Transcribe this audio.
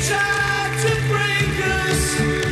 tried to bring us.